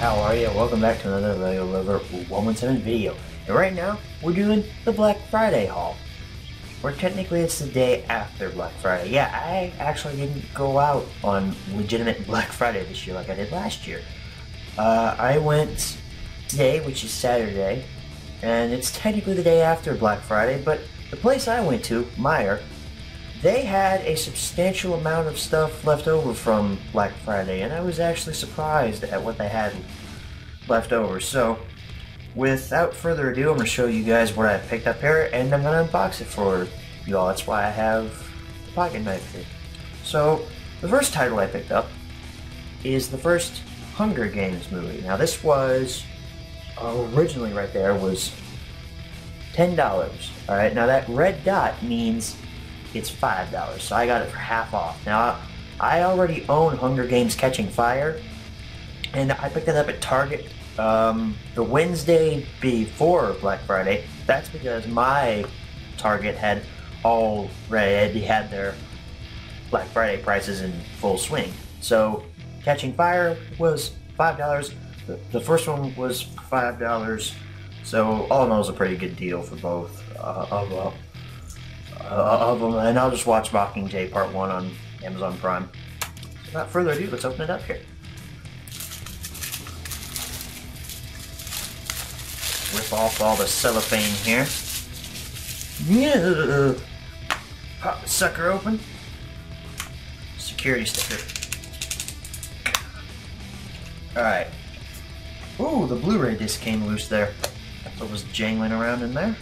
how are you? Welcome back to another Lover 117 video. And right now, we're doing the Black Friday haul. Or technically it's the day after Black Friday. Yeah, I actually didn't go out on legitimate Black Friday this year like I did last year. Uh, I went today, which is Saturday, and it's technically the day after Black Friday, but the place I went to, Meijer, they had a substantial amount of stuff left over from Black Friday, and I was actually surprised at what they had left over. So, without further ado, I'm going to show you guys what I picked up here, and I'm going to unbox it for you all. That's why I have the pocket knife here. So, the first title I picked up is the first Hunger Games movie. Now, this was uh, originally right there was $10. Alright, now that red dot means it's $5. So I got it for half off. Now, I already own Hunger Games Catching Fire, and I picked it up at Target um, the Wednesday before Black Friday. That's because my Target had already had their Black Friday prices in full swing. So Catching Fire was $5. The, the first one was $5. So all in all, was a pretty good deal for both uh, of uh, uh, of them, and I'll just watch Mockingjay Part 1 on Amazon Prime. Without further ado, let's open it up here. Rip off all the cellophane here. Yeah. Pop the sucker open. Security sticker. Alright. Ooh, the Blu-ray disc came loose there. That's what was jangling around in there.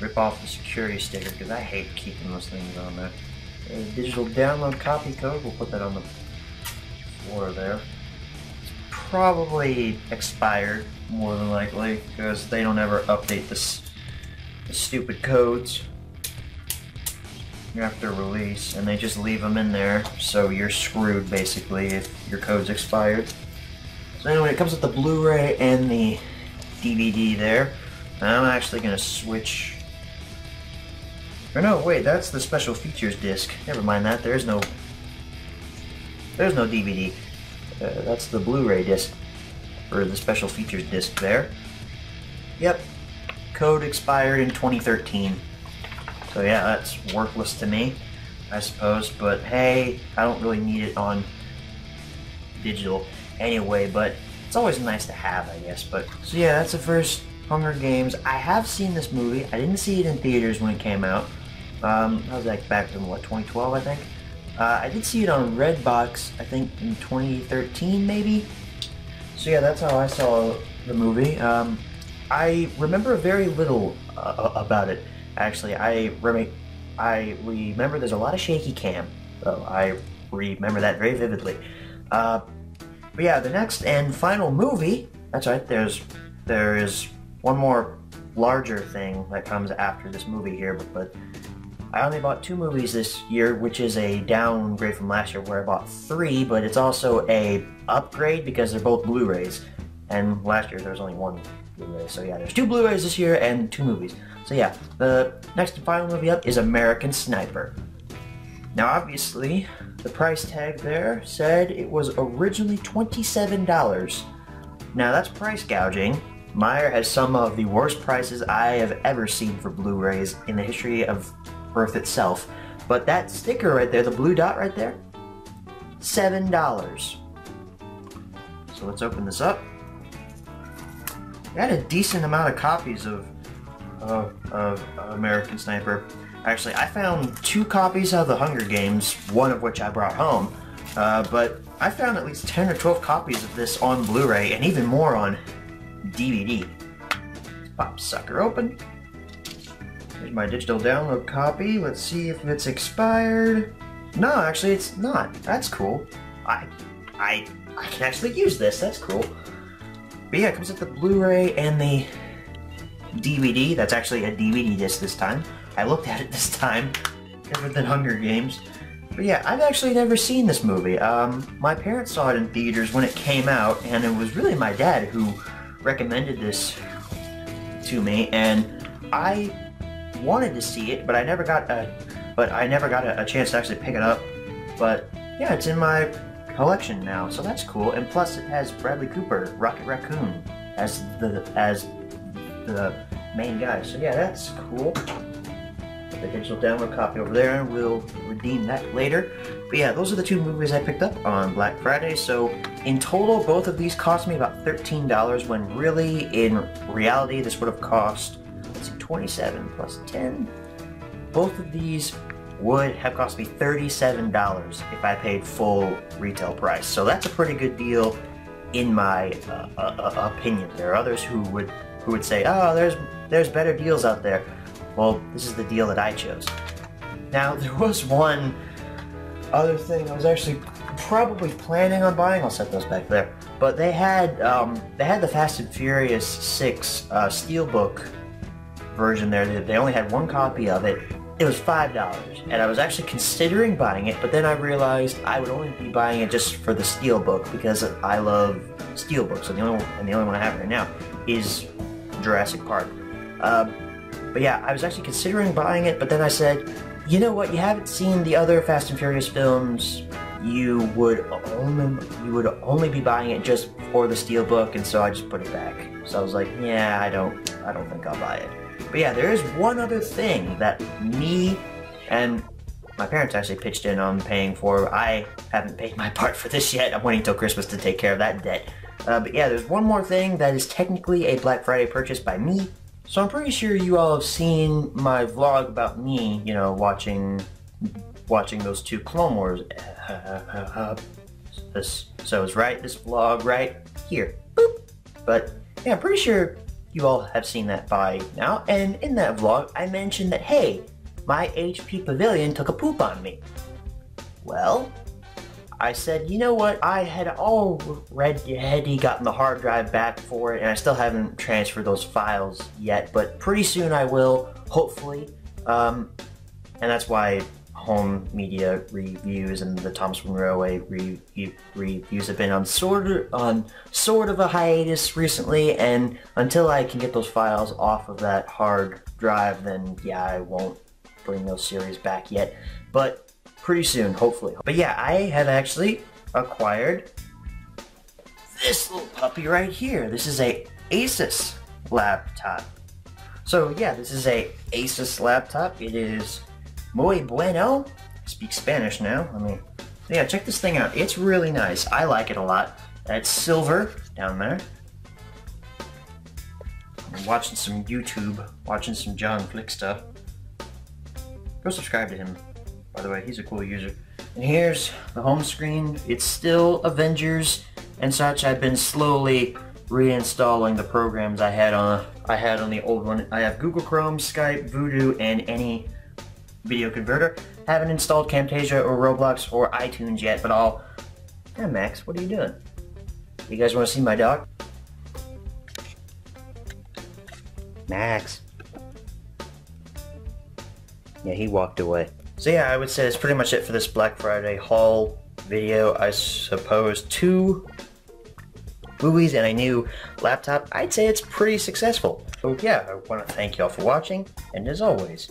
rip off the security sticker because I hate keeping those things on there. A digital download copy code, we'll put that on the floor there. Probably expired, more than likely, because they don't ever update this the stupid codes after release, and they just leave them in there, so you're screwed basically if your code's expired. So anyway, it comes with the Blu-ray and the DVD there. I'm actually going to switch or no, wait, that's the special features disc. Never mind that. There's no... There's no DVD. Uh, that's the Blu-ray disc. Or the special features disc there. Yep. Code expired in 2013. So yeah, that's worthless to me, I suppose. But hey, I don't really need it on digital anyway, but it's always nice to have, I guess. But So yeah, that's the first Hunger Games. I have seen this movie. I didn't see it in theaters when it came out. Um, I was like back in what 2012, I think. Uh, I did see it on Redbox, I think in 2013, maybe. So yeah, that's how I saw the movie. Um, I remember very little uh, about it. Actually, I rem I remember there's a lot of shaky cam. So I remember that very vividly. Uh, but yeah, the next and final movie. That's right. There's there is one more larger thing that comes after this movie here, but, but I only bought two movies this year, which is a downgrade from last year where I bought three, but it's also a upgrade because they're both Blu-rays. And last year there was only one Blu-ray, so yeah, there's two Blu-rays this year and two movies. So yeah, the next and final movie up is American Sniper. Now obviously, the price tag there said it was originally $27. Now that's price gouging. Meijer has some of the worst prices I have ever seen for Blu-rays in the history of Earth itself. But that sticker right there, the blue dot right there, $7. So let's open this up. I had a decent amount of copies of, of, of American Sniper. Actually, I found two copies of the Hunger Games, one of which I brought home. Uh, but I found at least 10 or 12 copies of this on Blu-ray and even more on DVD. Let's Pop sucker open. Here's my digital download copy. Let's see if it's expired. No, actually it's not. That's cool. I, I, I can actually use this. That's cool. But yeah, it comes with the Blu-ray and the DVD. That's actually a DVD disc this time. I looked at it this time, different than Hunger Games. But yeah, I've actually never seen this movie. Um, my parents saw it in theaters when it came out, and it was really my dad who recommended this to me, and I wanted to see it, but I never got a, but I never got a, a chance to actually pick it up. But yeah, it's in my collection now, so that's cool. And plus, it has Bradley Cooper, Rocket Raccoon, as the as the main guy. So yeah, that's cool. The digital download copy over there, and we'll redeem that later. But yeah, those are the two movies I picked up on Black Friday. So in total, both of these cost me about $13, when really, in reality, this would have cost, 27 plus 10. Both of these would have cost me $37 if I paid full retail price. So that's a pretty good deal in my uh, uh, uh, opinion. There are others who would who would say, "Oh, there's there's better deals out there." Well, this is the deal that I chose. Now, there was one other thing I was actually probably planning on buying. I'll set those back there. But they had um, they had the Fast and Furious 6 uh, Steelbook version there. They only had one copy of it. It was five dollars, and I was actually considering buying it, but then I realized I would only be buying it just for the Steelbook because I love Steelbooks, and the only and the only one I have right now is Jurassic Park. Um, but yeah, I was actually considering buying it, but then I said, you know what? You haven't seen the other Fast and Furious films. You would only you would only be buying it just for the steelbook, and so I just put it back. So I was like, yeah, I don't I don't think I'll buy it. But yeah, there is one other thing that me and my parents actually pitched in on paying for. I haven't paid my part for this yet. I'm waiting till Christmas to take care of that debt. Uh, but yeah, there's one more thing that is technically a Black Friday purchase by me. So I'm pretty sure you all have seen my vlog about me, you know, watching watching those two Clone Wars. this, so it's right, this vlog right here. Boop. But yeah, I'm pretty sure you all have seen that by now. And in that vlog, I mentioned that, hey, my HP Pavilion took a poop on me. Well, I said, you know what, I had already gotten the hard drive back for it, and I still haven't transferred those files yet, but pretty soon I will, hopefully. Um, and that's why home media reviews and the Thompson Railway re reviews have been on sort of on sort of a hiatus recently, and until I can get those files off of that hard drive, then yeah, I won't bring those series back yet. But pretty soon, hopefully. But yeah, I have actually acquired this little puppy right here. This is a Asus laptop. So yeah, this is a Asus laptop. It is muy bueno. I speak Spanish now. I mean, yeah, check this thing out. It's really nice. I like it a lot. It's silver down there. I'm watching some YouTube, watching some John Flick stuff. Go subscribe to him. By the way, he's a cool user. And here's the home screen. It's still Avengers and such. I've been slowly reinstalling the programs I had on I had on the old one. I have Google Chrome, Skype, Vudu, and any video converter. Haven't installed Camtasia or Roblox or iTunes yet, but I'll... Hey Max, what are you doing? You guys want to see my dog? Max. Yeah, he walked away. So yeah, I would say that's pretty much it for this Black Friday haul video. I suppose two movies and a new laptop. I'd say it's pretty successful. So yeah, I want to thank y'all for watching, and as always,